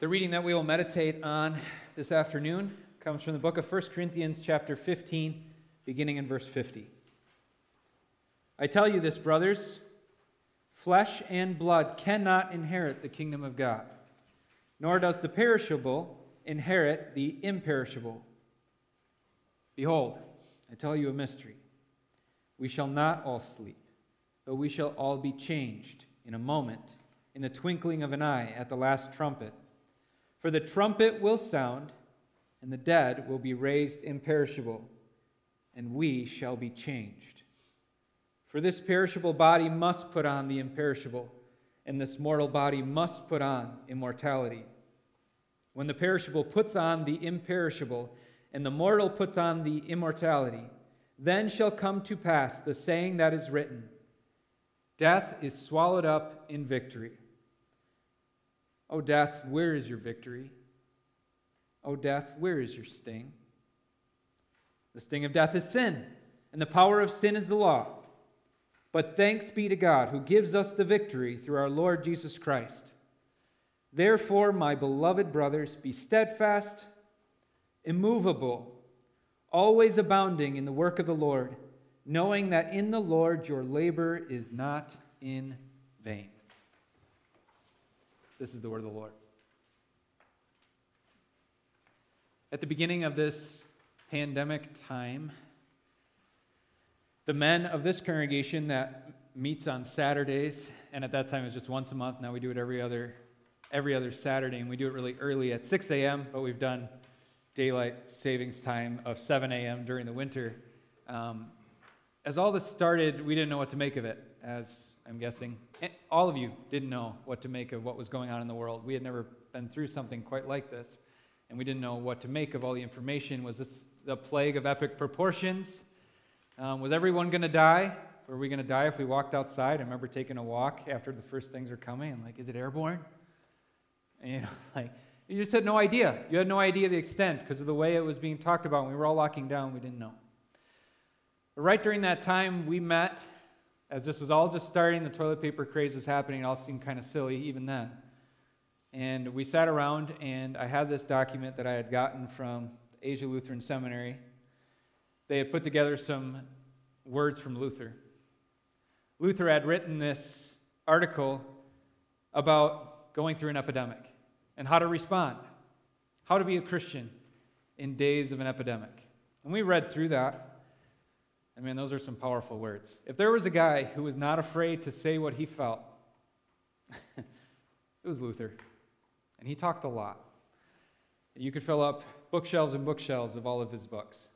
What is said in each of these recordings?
The reading that we will meditate on this afternoon comes from the book of 1 Corinthians, chapter 15, beginning in verse 50. I tell you this, brothers flesh and blood cannot inherit the kingdom of God, nor does the perishable inherit the imperishable. Behold, I tell you a mystery. We shall not all sleep, but we shall all be changed in a moment, in the twinkling of an eye, at the last trumpet. For the trumpet will sound, and the dead will be raised imperishable, and we shall be changed. For this perishable body must put on the imperishable, and this mortal body must put on immortality. When the perishable puts on the imperishable, and the mortal puts on the immortality, then shall come to pass the saying that is written Death is swallowed up in victory. O death, where is your victory? O death, where is your sting? The sting of death is sin, and the power of sin is the law. But thanks be to God who gives us the victory through our Lord Jesus Christ. Therefore, my beloved brothers, be steadfast, immovable, always abounding in the work of the Lord, knowing that in the Lord your labor is not in vain. This is the word of the Lord. At the beginning of this pandemic time, the men of this congregation that meets on Saturdays, and at that time it was just once a month, now we do it every other every other Saturday, and we do it really early at 6 a.m., but we've done daylight savings time of 7 a.m. during the winter. Um, as all this started, we didn't know what to make of it, as I'm guessing. All of you didn't know what to make of what was going on in the world. We had never been through something quite like this, and we didn't know what to make of all the information. Was this the plague of epic proportions? Um, was everyone going to die? Were we going to die if we walked outside? I remember taking a walk after the first things were coming, and like, is it airborne? And, you know, like, you just had no idea. You had no idea the extent because of the way it was being talked about. We were all locking down, we didn't know. But right during that time, we met as this was all just starting, the toilet paper craze was happening, it all seemed kind of silly even then. And we sat around, and I had this document that I had gotten from Asia Lutheran Seminary. They had put together some words from Luther. Luther had written this article about going through an epidemic and how to respond, how to be a Christian in days of an epidemic. And we read through that. I mean, those are some powerful words. If there was a guy who was not afraid to say what he felt, it was Luther. And he talked a lot. You could fill up bookshelves and bookshelves of all of his books.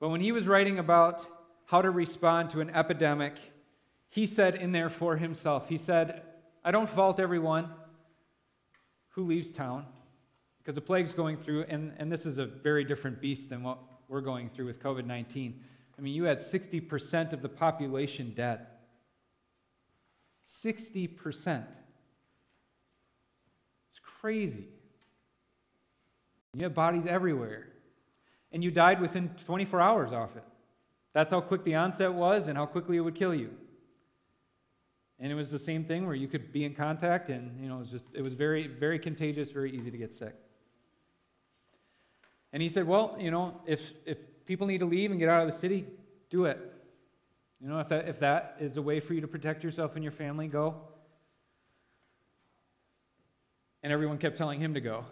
But when he was writing about how to respond to an epidemic, he said in there for himself, he said, I don't fault everyone who leaves town because the plague's going through, and, and this is a very different beast than what we're going through with COVID 19. I mean, you had 60% of the population dead. 60%. It's crazy. You have bodies everywhere. And you died within 24 hours off it. That's how quick the onset was and how quickly it would kill you. And it was the same thing where you could be in contact and, you know, it was just, it was very, very contagious, very easy to get sick. And he said, Well, you know, if, if people need to leave and get out of the city, do it. You know, if that, if that is a way for you to protect yourself and your family, go. And everyone kept telling him to go.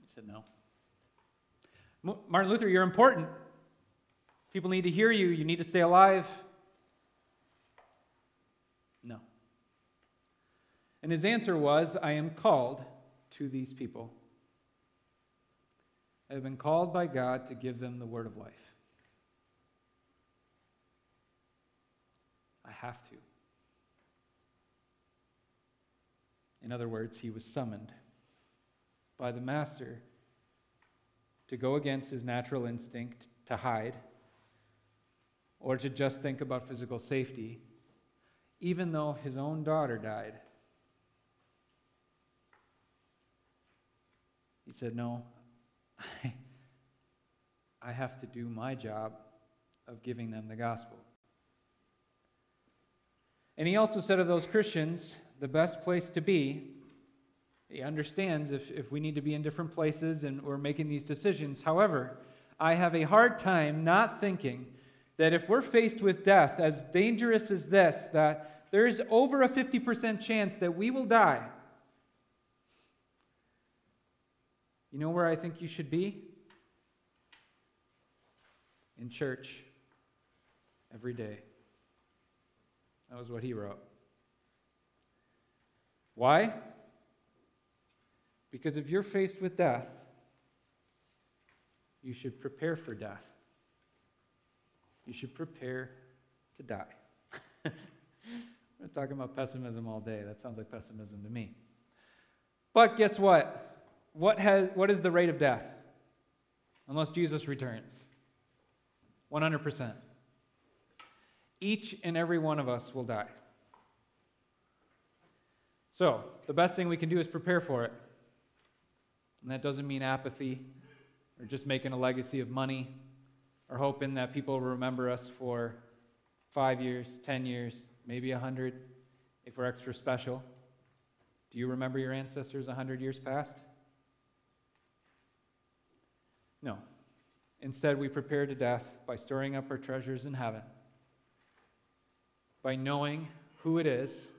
He said, No. Martin Luther, you're important. People need to hear you. You need to stay alive. No. And his answer was, I am called to these people. Have been called by God to give them the word of life. I have to. In other words, he was summoned by the master to go against his natural instinct to hide or to just think about physical safety, even though his own daughter died. He said, No, I have to do my job of giving them the gospel. And he also said of those Christians the best place to be. He understands if, if we need to be in different places and we're making these decisions. However, I have a hard time not thinking that if we're faced with death as dangerous as this, that there's over a 50% chance that we will die. You know where I think you should be? In church every day. That was what he wrote. Why? Because if you're faced with death, you should prepare for death. You should prepare to die. We're talking about pessimism all day. That sounds like pessimism to me. But guess what? What, has, what is the rate of death? Unless Jesus returns 100%. Each and every one of us will die. So, the best thing we can do is prepare for it. And that doesn't mean apathy or just making a legacy of money or hoping that people remember us for five years, 10 years, maybe a 100 if we're extra special. Do you remember your ancestors a 100 years past? No. Instead, we prepare to death by storing up our treasures in heaven, by knowing who it is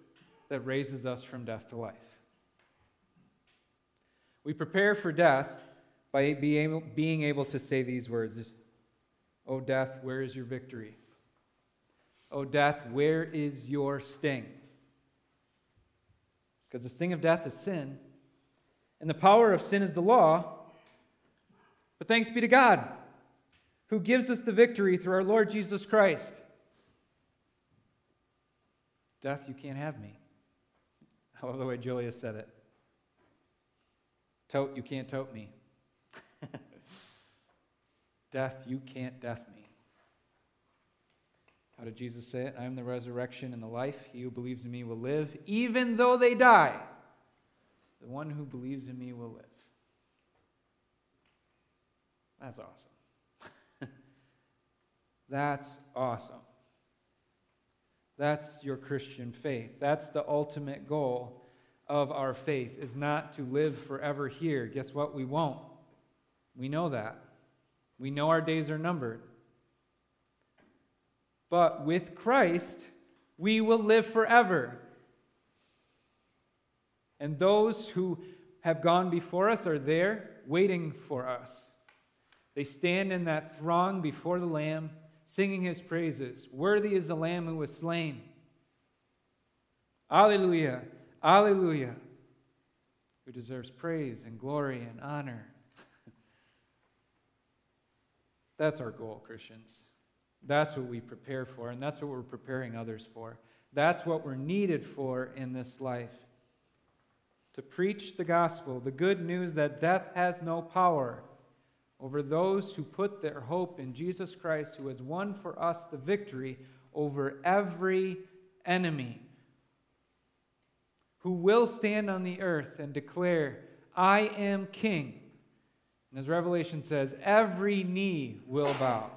that raises us from death to life. We prepare for death by being able to say these words O oh, death, where is your victory? O oh, death, where is your sting? Because the sting of death is sin, and the power of sin is the law. But thanks be to God, who gives us the victory through our Lord Jesus Christ. Death, you can't have me. I love the way Julia said it. Tote, you can't tote me. death, you can't death me. How did Jesus say it? I am the resurrection and the life. He who believes in me will live, even though they die. The one who believes in me will live. That's awesome. That's awesome. That's your Christian faith. That's the ultimate goal of our faith is not to live forever here. Guess what? We won't. We know that. We know our days are numbered. But with Christ, we will live forever. And those who have gone before us are there waiting for us. They stand in that throng before the Lamb, singing his praises. Worthy is the Lamb who was slain. Alleluia, Alleluia, who deserves praise and glory and honor. That's our goal, Christians. That's what we prepare for, and that's what we're preparing others for. That's what we're needed for in this life. To preach the gospel, the good news that death has no power over those who put their hope in Jesus Christ, who has won for us the victory over every enemy, who will stand on the earth and declare, I am king. And as Revelation says, every knee will bow.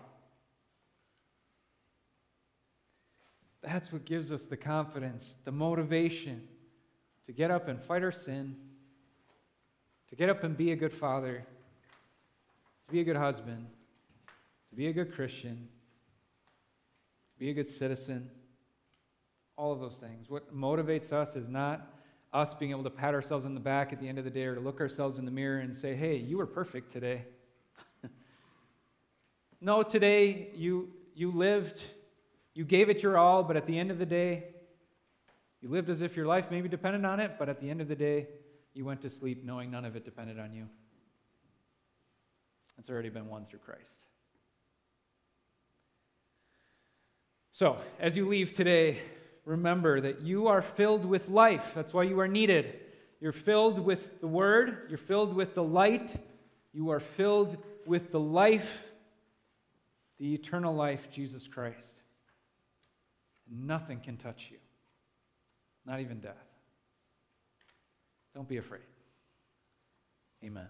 That's what gives us the confidence, the motivation to get up and fight our sin, to get up and be a good father, to be a good husband, to be a good Christian, to be a good citizen, all of those things. What motivates us is not us being able to pat ourselves on the back at the end of the day or to look ourselves in the mirror and say, hey, you were perfect today. no, today you, you lived you gave it your all, but at the end of the day, you lived as if your life maybe depended on it, but at the end of the day, you went to sleep knowing none of it depended on you. It's already been won through Christ. So, as you leave today, remember that you are filled with life. That's why you are needed. You're filled with the Word, you're filled with the light, you are filled with the life, the eternal life, Jesus Christ. Nothing can touch you, not even death. Don't be afraid. Amen.